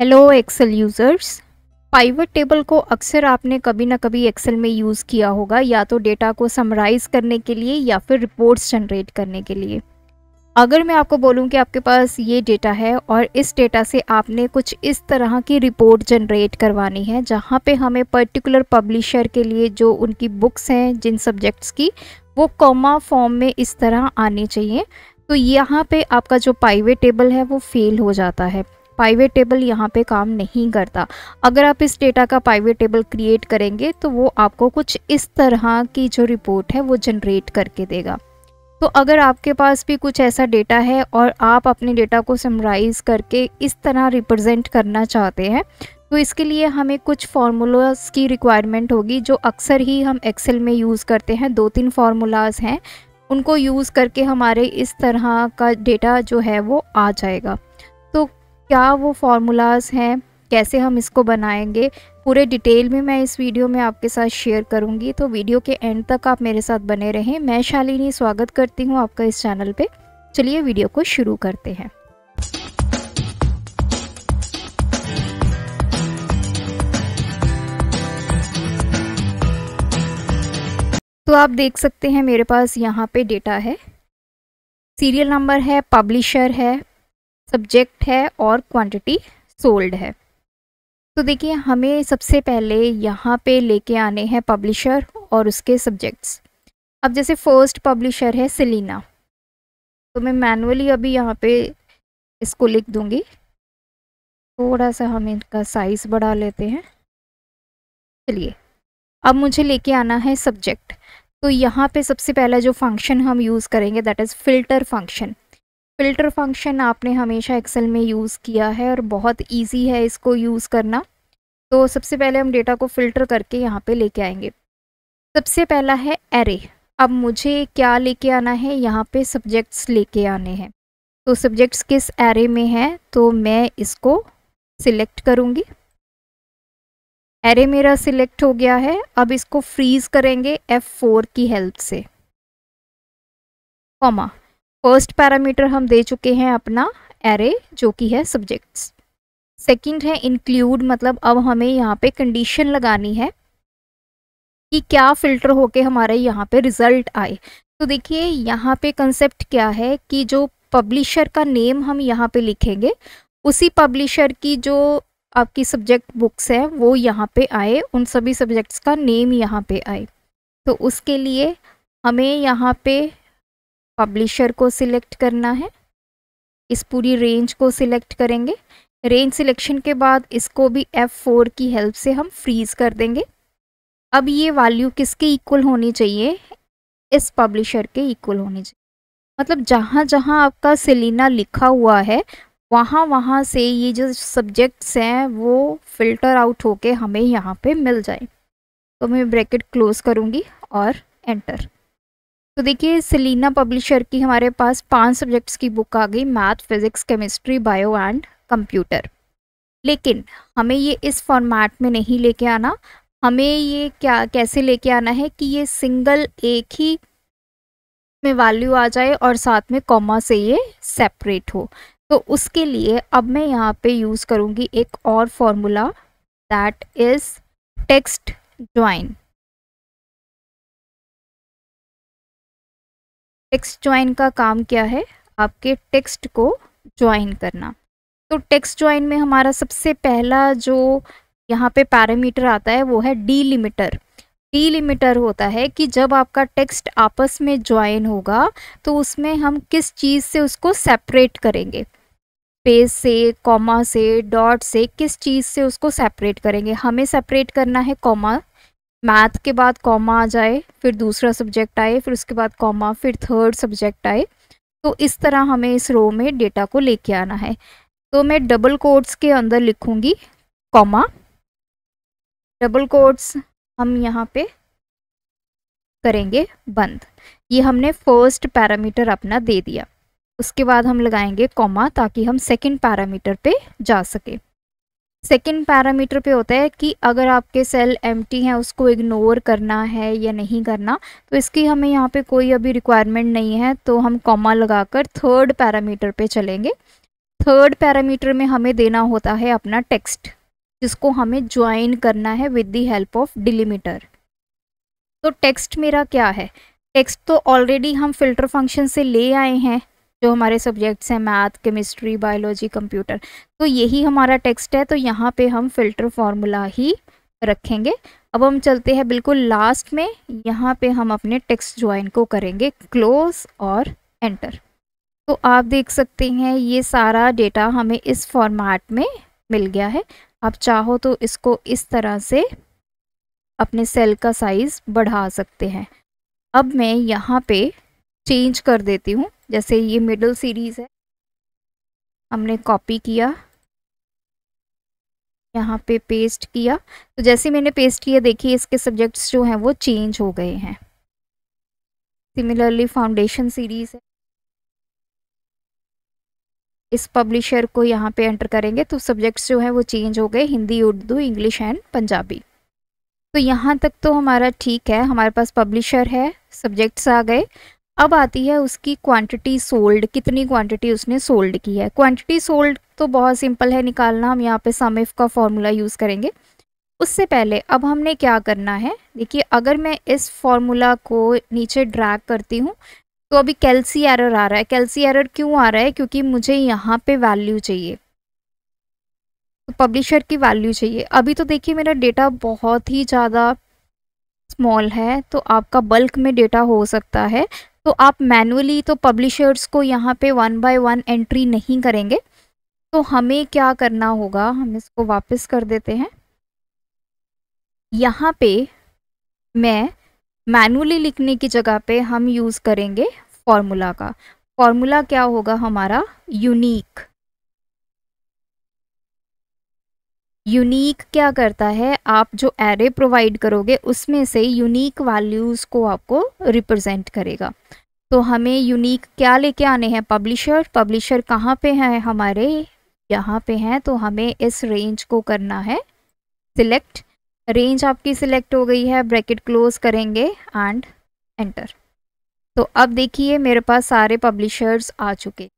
Hello Excel users pivot table को अक्सर आपने कभी ना कभी एक्सेल में यूज़ किया होगा, या तो डेटा को समराइज करने के लिए, या फिर रिपोर्ट्स जनरेट करने के लिए। अगर मैं आपको बोलूँ कि आपके पास ये डेटा है, और इस डेटा से आपने कुछ इस तरह की रिपोर्ट जनरेट करवानी है, जहाँ पे हमें पर्टिकुलर पब्लिशर के लिए जो उनकी बुक्स हैं, जिन सब्जेक्ट्स की, वो कॉमा फॉर्म में इस तरह आनी चाहिए। तो यहाँ पे आपका जो पाइवेट टेबल है, वो फेल हो जाता है। पाइवेट टेबल यहाँ पे काम नहीं करता। अगर आप इस डेटा का पाइवेट टेबल क्रिएट करेंगे तो वो आपको कुछ इस तरह की जो रिपोर्ट है, वो जनरेट करके देगा। तो अगर आपके पास भी कुछ ऐसा डेटा है और आप अपने डेटा को समराइज़ करके इस तरह रिप्रेजेंट करना चाहते हैं तो इसके लिए हमें कुछ फार्मूलाज की रिक्वायरमेंट होगी, जो अक्सर ही हम एक्सेल में यूज़ करते हैं। दो तीन फार्मूलाज हैं, उनको यूज़ करके हमारे इस तरह का डेटा जो है, वो आ जाएगा। क्या वो फार्मूलाज हैं? कैसे हम इसको बनाएँगे? पूरे डिटेल में मैं इस वीडियो में आपके साथ शेयर करूँगी। तो वीडियो के एंड तक आप मेरे साथ बने रहें। मैं शालिनी, स्वागत करती हूँ आपका इस चैनल पे। चलिए वीडियो को शुरू करते हैं। तो आप देख सकते हैं मेरे पास यहाँ पे डेटा है। सीरियल नंबर है पब्लिशर है सब्जेक्ट है और क्वांटिटी सोल्ड है। तो देखिए, हमें सबसे पहले यहाँ पे लेके आने हैं पब्लिशर और उसके सब्जेक्ट्स। अब जैसे फ़र्स्ट पब्लिशर है सिलीना तो मैं मैनुअली अभी यहाँ पे इसको लिख दूँगी। थोड़ा सा हम इनका साइज़ बढ़ा लेते हैं। चलिए, अब मुझे लेके आना है सब्जेक्ट तो यहाँ पे सबसे पहला जो फ़ंक्शन हम यूज़ करेंगे that is filter function filter function आपने हमेशा एक्सेल में यूज़ किया है और बहुत इजी है इसको यूज़ करना। तो सबसे पहले हम डेटा को फ़िल्टर करके यहाँ पे लेके आएँगे। सबसे पहला है एरे अब मुझे क्या लेके आना है? यहाँ पे सब्जेक्ट्स लेके आने हैं। तो सब्जेक्ट्स किस एरे में है? तो मैं इसको सिलेक्ट करूँगी। एरे मेरा सिलेक्ट हो गया है। अब इसको फ्रीज़ करेंगे F4 की हेल्प से। कॉमा फ़र्स्ट पैरामीटर हम दे चुके हैं अपना एरे जो कि है सब्जेक्ट्स सेकंड है इंक्लूड मतलब अब हमें यहाँ पे कंडीशन लगानी है कि क्या फ़िल्टर होके हमारे यहाँ पे रिज़ल्ट आए। तो देखिए, यहाँ पे कंसेप्ट क्या है कि जो पब्लिशर का नेम हम यहाँ पे लिखेंगे, उसी पब्लिशर की जो आपकी सब्जेक्ट बुक्स हैं, वो यहाँ पे आए, उन सभी सब्जेक्ट्स का नेम यहाँ पे आए। तो उसके लिए हमें यहाँ पे पब्लिशर को सिलेक्ट करना है। इस पूरी रेंज को सिलेक्ट करेंगे। रेंज सिलेक्शन के बाद इसको भी F4 की हेल्प से हम फ्रीज़ कर देंगे। अब ये वैल्यू किसके इक्वल होनी चाहिए? इस पब्लिशर के इक्वल होनी चाहिए। मतलब जहाँ जहाँ आपका सेलिना लिखा हुआ है, वहाँ वहाँ से ये जो सब्जेक्ट्स हैं, वो फ़िल्टर आउट होके हमें यहाँ पे मिल जाए। तो मैं ब्रैकेट क्लोज करूँगी और एंटर तो देखिए सेलिना पब्लिशर की हमारे पास पाँच सब्जेक्ट्स की बुक आ गई math physics chemistry bio and computer लेकिन हमें ये इस फॉर्मेट में नहीं लेके आना। हमें ये क्या, कैसे लेके आना है कि ये सिंगल एक ही में वैल्यू आ जाए और साथ में कॉमा से ये सेपरेट हो। तो उसके लिए अब मैं यहाँ पे यूज़ करूँगी एक और formula that is text join text join का काम क्या है? आपके टेक्स्ट को ज्वाइन करना। तो टेक्स्ट ज्वाइन में हमारा सबसे पहला जो यहाँ पे पैरामीटर आता है वो है डी लिमिटर डी लिमिटर होता है कि जब आपका टेक्स्ट आपस में ज्वाइन होगा तो उसमें हम किस चीज़ से उसको सेपरेट करेंगे? स्पेस से कॉमा से डॉट से किस चीज़ से उसको सेपरेट करेंगे? हमें सेपरेट करना है कॉमा मैथ के बाद कॉमा आ जाए, फिर दूसरा सब्जेक्ट आए, फिर उसके बाद कॉमा, फिर थर्ड सब्जेक्ट आए तो इस तरह हमें इस रो में डेटा को लेके आना है। तो मैं डबल कोट्स के अंदर लिखूँगी कॉमा। डबल कोट्स हम यहाँ पे करेंगे बंद। ये हमने फ़र्स्ट पैरामीटर अपना दे दिया। उसके बाद हम लगाएँगे कॉमा ताकि हम सेकंड पैरामीटर पे जा सके। सेकंड पैरामीटर पे होता है कि अगर आपके सेल एम हैं, उसको इग्नोर करना है या नहीं करना तो इसकी हमें यहाँ पे कोई अभी रिक्वायरमेंट नहीं है तो हम कॉमा लगाकर थर्ड पैरामीटर पे चलेंगे। थर्ड पैरामीटर में हमें देना होता है अपना टेक्स्ट जिसको हमें ज्वाइन करना है with the help of delimiter तो टेक्स्ट मेरा क्या है? टेक्स्ट तो ऑलरेडी हम फ़िल्टर फ़ंक्शन से ले आए हैं जो हमारे सब्जेक्ट्स हैं मैथ केमिस्ट्री बायोलॉजी कंप्यूटर तो यही हमारा टेक्स्ट है तो यहाँ पे हम फ़िल्टर फार्मूला ही रखेंगे। अब हम चलते हैं बिल्कुल लास्ट में, यहाँ पे हम अपने टेक्स्ट ज्वाइन को करेंगे क्लोज और एंटर तो आप देख सकते हैं, ये सारा डेटा हमें इस फॉर्मेट में मिल गया है। आप चाहो तो इसको इस तरह से अपने सेल का साइज़ बढ़ा सकते हैं। अब मैं यहाँ पे चेंज कर देती हूँ। जैसे ये मिडल सीरीज़ है। हमने कॉपी किया। यहाँ पे पेस्ट किया। तो जैसे मैंने पेस्ट किया, देखिए इसके सब्जेक्ट्स जो हैं वो चेंज हो गए हैं। सिमिलरली फाउंडेशन सीरीज़ है। इस पब्लिशर को यहाँ पे एंटर करेंगे तो सब्जेक्ट्स जो हैं वो चेंज हो गए, हिंदी, उर्दू इंग्लिश एंड पंजाबी। तो यहाँ तक तो हमारा ठीक है। हमारे पास पब्लिशर है सब्जेक्ट्स आ गए। अब आती है उसकी क्वांटिटी सोल्ड कितनी क्वांटिटी उसने सोल्ड की है। क्वांटिटी सोल्ड तो बहुत सिंपल है, निकालना, हम यहाँ पे समिफ का फॉर्मूला यूज़ करेंगे। उससे पहले अब हमने क्या करना है, देखिए, अगर मैं इस फॉर्मूला को नीचे ड्रैग करती हूँ तो अभी कैल्सी एरर आ रहा है। कैल्सी एरर क्यों आ रहा है? क्योंकि मुझे यहाँ पे वैल्यू चाहिए। तो पब्लिशर की वैल्यू चाहिए। अभी तो देखिए, मेरा डेटा बहुत ही ज़्यादा स्मॉल है तो आपका बल्क में डेटा हो सकता है। तो आप मैनुअली तो पब्लिशर्स को यहाँ पे वन बाय वन एंट्री नहीं करेंगे। तो हमें क्या करना होगा? हम इसको वापस कर देते हैं। यहाँ पे मैं मैनुअली लिखने की जगह पे हम यूज़ करेंगे फॉर्मूला का। फॉर्मूला क्या होगा? हमारा यूनिक यूनिक क्या करता है? आप जो एरे प्रोवाइड करोगे, उसमें से यूनिक वैल्यूज़ को आपको रिप्रेजेंट करेगा। तो हमें यूनिक क्या लेके आने हैं? पब्लिशर पब्लिशर कहाँ पे हैं हमारे? यहाँ पे हैं तो हमें इस रेंज को करना है। सिलेक्ट रेंज आपकी सिलेक्ट हो गई है ब्रैकेट क्लोज करेंगे एंड एंटर तो अब देखिए, मेरे पास सारे पब्लिशर्स आ चुके।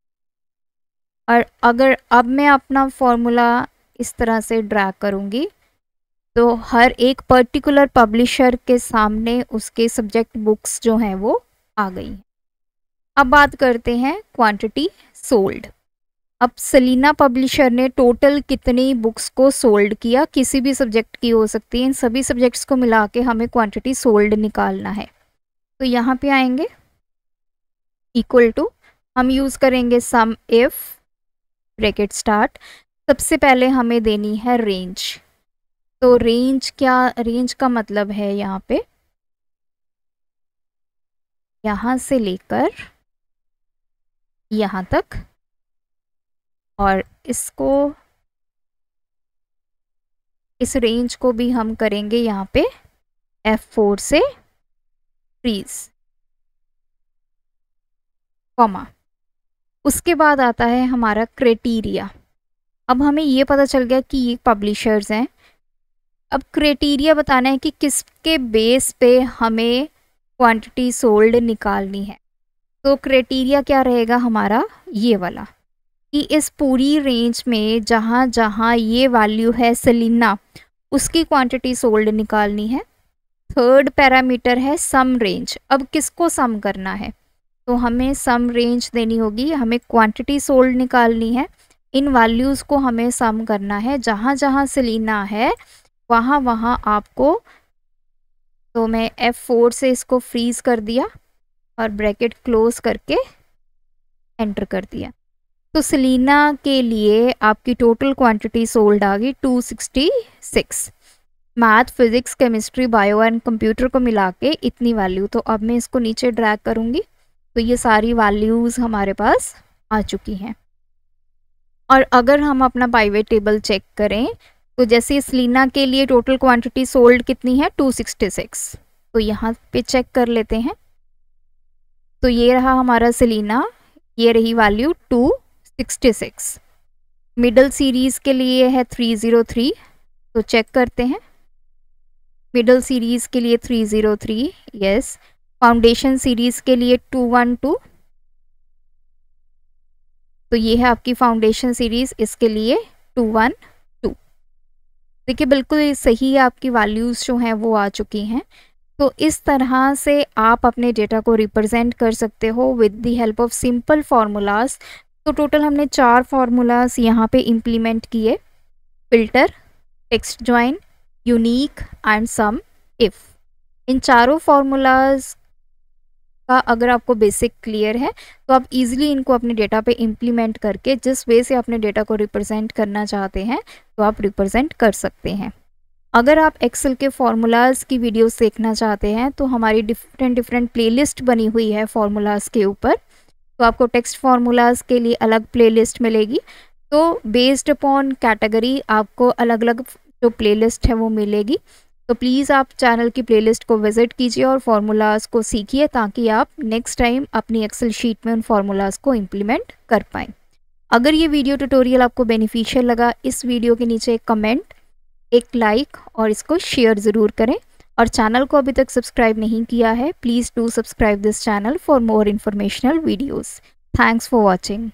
और अगर अब मैं अपना फॉर्मूला इस तरह से ड्रैग करूँगी। तो हर एक पर्टिकुलर पब्लिशर के सामने उसके सब्जेक्ट बुक्स जो हैं वो आ गई। अब बात करते हैं क्वांटिटी सोल्ड अब सलीना पब्लिशर ने टोटल कितनी बुक्स को सोल्ड किया? किसी भी सब्जेक्ट की हो सकती है। इन सभी सब्जेक्ट्स को मिला के हमें क्वांटिटी सोल्ड निकालना है। तो यहाँ पे आएँगे। इक्वल टू हम यूज़ करेंगे सम इफ़ ब्रैकेट स्टार्ट सबसे पहले हमें देनी है रेंज तो रेंज क्या रेंज का मतलब है यहाँ पे? यहाँ से लेकर यहाँ तक और इसको, इस रेंज को भी हम करेंगे यहाँ पे F4 से फ्रीज कॉमा उसके बाद आता है हमारा क्राइटेरिया अब हमें ये पता चल गया कि ये पब्लिशर्स हैं। अब क्राइटेरिया बताना है कि किसके बेस पे हमें क्वांटिटी सोल्ड निकालनी है। तो क्राइटेरिया क्या रहेगा हमारा? ये वाला कि इस पूरी रेंज में जहाँ जहाँ ये वैल्यू है सलीना उसकी क्वांटिटी सोल्ड निकालनी है। थर्ड पैरामीटर है सम रेंज अब किसको सम करना है? तो हमें सम रेंज देनी होगी, हमें क्वांटिटी सोल्ड निकालनी है। इन वैल्यूज़ को हमें सम करना है। जहाँ जहाँ सेलिना है, वहाँ वहाँ आपको तो मैं F4 से इसको फ्रीज़ कर दिया और ब्रैकेट क्लोज करके एंटर कर दिया। तो सेलिना के लिए आपकी टोटल क्वांटिटी सोल्ड आ गई 266 math physics chemistry bio and computer को मिला के इतनी वैल्यू तो अब मैं इसको नीचे ड्रैग करूँगी। तो ये सारी वैल्यूज़ हमारे पास आ चुकी हैं। और अगर हम अपना पाइवेट टेबल चेक करें तो जैसे स्लीना के लिए टोटल क्वांटिटी सोल्ड कितनी है? 266 तो यहाँ पे चेक कर लेते हैं। तो ये रहा हमारा सेलिना ये रही वैल्यू 266 मिडल सीरीज़ के लिए है 303 तो चेक करते हैं। मिडल सीरीज़ के लिए 303 यस. फाउंडेशन सीरीज़ के लिए 212 तो ये है आपकी फाउंडेशन सीरीज़ इसके लिए टू वन टू देखिए, बिल्कुल सही आपकी वैल्यूज़ जो हैं वो आ चुकी हैं। तो इस तरह से आप अपने डेटा को रिप्रेजेंट कर सकते हो with the help of simple formulas तो टोटल हमने चार फार्मूलाज यहाँ पे इम्प्लीमेंट किए। Filter text join unique and sum if इन चारों फार्मूलाज का अगर आपको बेसिक क्लियर है तो आप इजीली इनको अपने डेटा पे इम्प्लीमेंट करके जिस वे से अपने डेटा को रिप्रेजेंट करना चाहते हैं तो आप रिप्रेजेंट कर सकते हैं। अगर आप एक्सेल के फार्मूलाज की वीडियोस देखना चाहते हैं तो हमारी डिफरेंट डिफरेंट प्लेलिस्ट बनी हुई है फार्मूलाज के ऊपर। तो आपको टेक्स्ट फार्मूलाज के लिए अलग प्लेलिस्ट मिलेगी। तो बेस्ड अपॉन कैटेगरी आपको अलग अलग जो प्लेलिस्ट है वो मिलेगी। तो प्लीज़ आप चैनल की प्लेलिस्ट को विज़िट कीजिए और फार्मूलाज को सीखिए ताकि आप नेक्स्ट टाइम अपनी एक्सेल शीट में उन फार्मूलाज को इम्प्लीमेंट कर पाएँ। अगर ये वीडियो ट्यूटोरियल आपको बेनिफिशियल लगा, इस वीडियो के नीचे एक कमेंट एक लाइक और इसको शेयर ज़रूर करें। और चैनल को अभी तक सब्सक्राइब नहीं किया है please do subscribe this channel for more informational videos thanks for watching